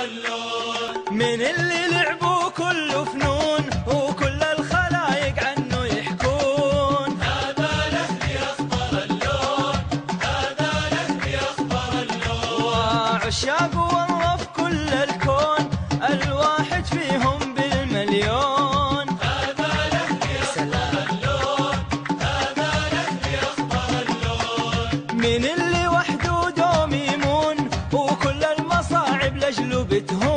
واللون من اللي لعبوا كله فنون وكل الخلايق عنه يحكون. هذا لهجي اخضر اللون هذا لهجي اخضر اللون. وعشاق والله في كل الكون الواحد فيهم بالمليون. هذا لهجي اخضر اللون هذا لهجي اخضر اللون. من اللي With